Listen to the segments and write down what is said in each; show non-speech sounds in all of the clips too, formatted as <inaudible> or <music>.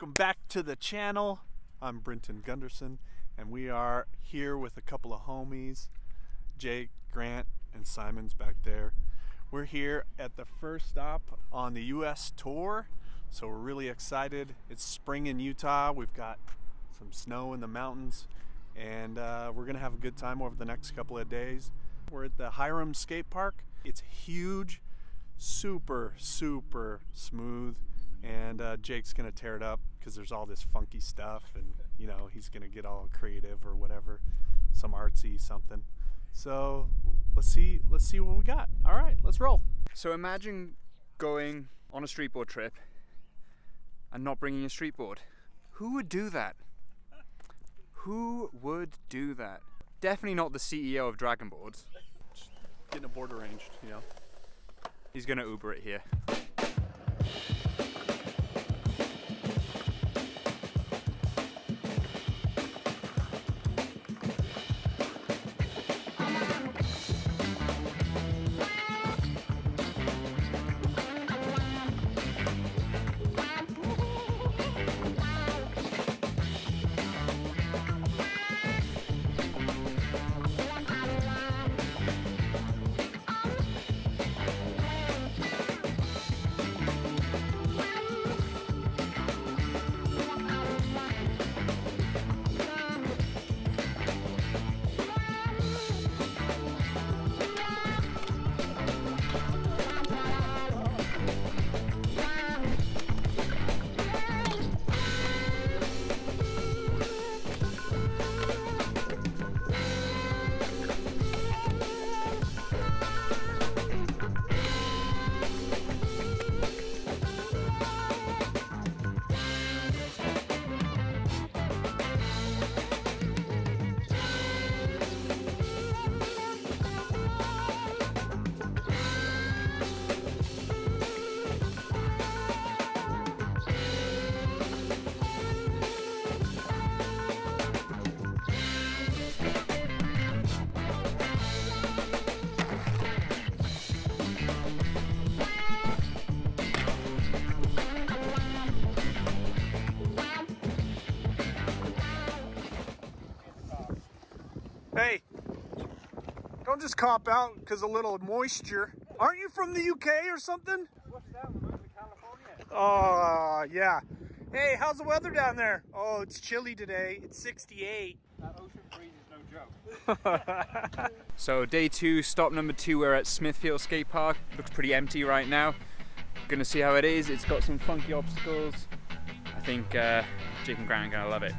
Welcome back to the channel. I'm Brinton Gundersen, and we are here with a couple of homies, Jake, Grant, and Simon's back there. We're here at the first stop on the U.S. tour, so we're really excited. It's spring in Utah. We've got some snow in the mountains, and uh, we're gonna have a good time over the next couple of days. We're at the Hyrum Skate Park. It's huge, super, super smooth and uh, Jake's gonna tear it up because there's all this funky stuff, and you know he's gonna get all creative or whatever, some artsy something. So let's see, let's see what we got. All right, let's roll. So imagine going on a streetboard trip and not bringing a streetboard. Who would do that? Who would do that? Definitely not the CEO of Dragan Boards. Getting a board arranged, you know. He's gonna Uber it here. Just cop out because a little moisture. Aren't you from the UK or something? What's that? We're moving to California. Oh, yeah. Hey, how's the weather down there? Oh, it's chilly today. It's 68. That ocean breeze is no joke. <laughs> <laughs> So day two, stop number two, we're at Smithfield Skate Park. Looks pretty empty right now. Gonna see how it is. It's got some funky obstacles. I think uh, Jake and Grant are gonna love it.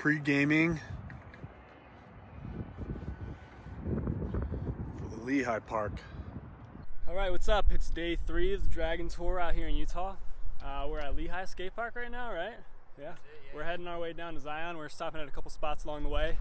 Pre-gaming for the Lehi Park. All right, what's up? It's day three of the Dragan Tour out here in Utah. Uh, we're at Lehi Skate Park right now, right? Yeah. We're heading our way down to Zion. We're stopping at a couple spots along the way.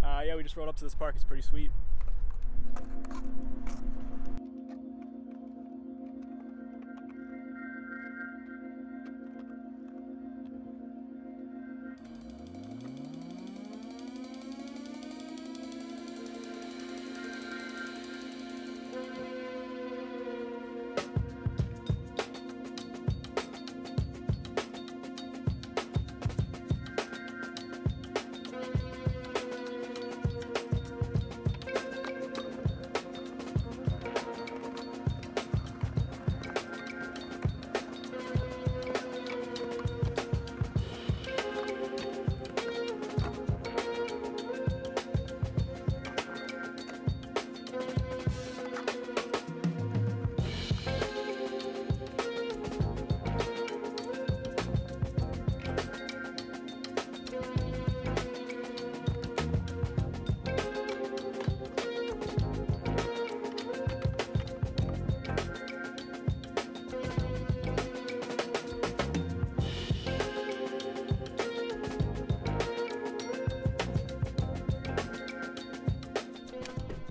Uh, yeah, we just rode up to this park. It's pretty sweet.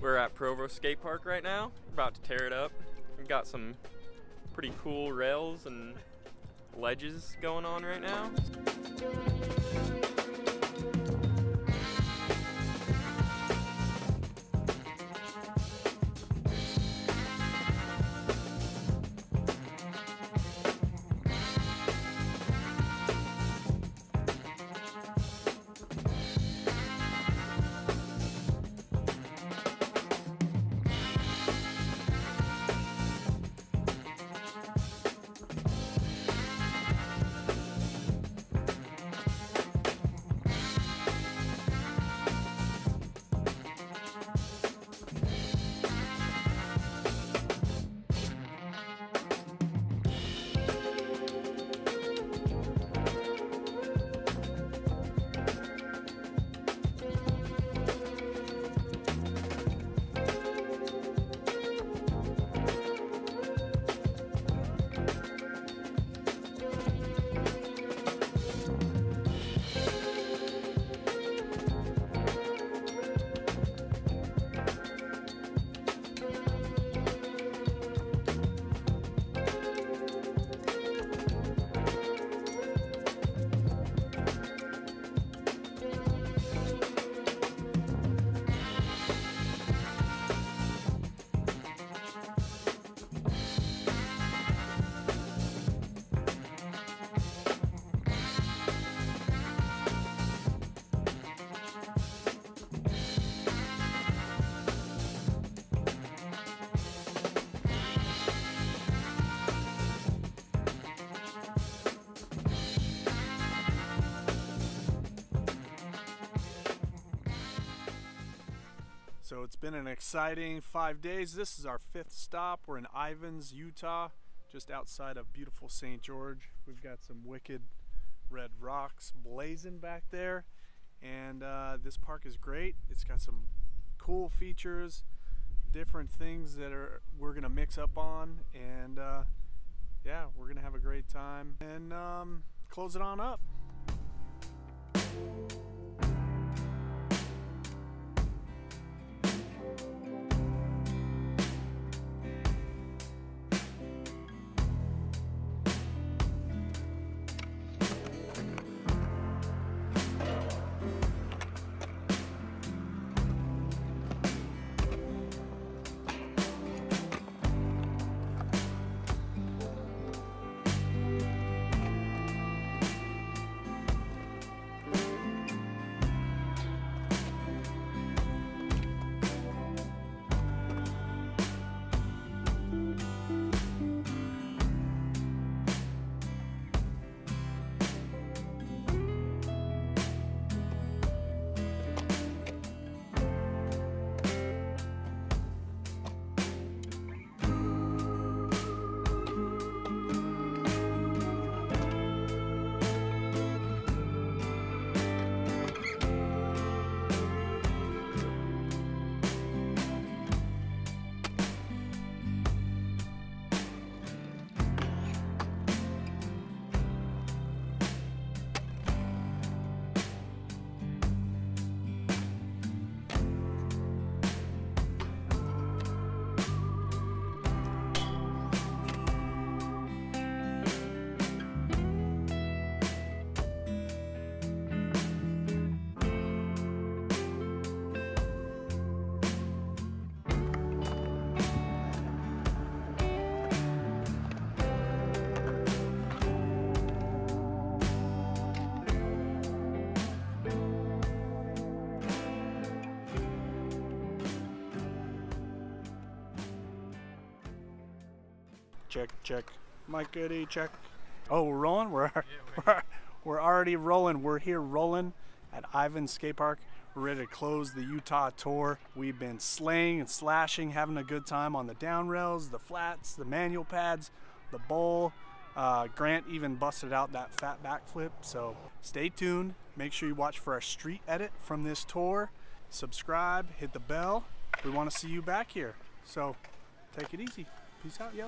We're at Provo Skate Park right now, about to tear it up. We've got some pretty cool rails and ledges going on right now. So it's been an exciting five days. This is our fifth stop. We're in Ivins, Utah, just outside of beautiful St. George. We've got some wicked red rocks blazing back there. And uh, this park is great. It's got some cool features, different things that are we're gonna mix up on, and uh, yeah, we're gonna have a great time and um, close it on up. Check, check. Mike Goody, check. Oh, we're rolling? We're, <laughs> we're, we're already rolling. We're here rolling at Ivins Skate Park. We're ready to close the Utah tour. We've been slaying and slashing, having a good time on the down rails, the flats, the manual pads, the bowl. Uh, Grant even busted out that fat backflip. So stay tuned. Make sure you watch for our street edit from this tour. Subscribe, hit the bell. We want to see you back here. So take it easy. Peace out, yo.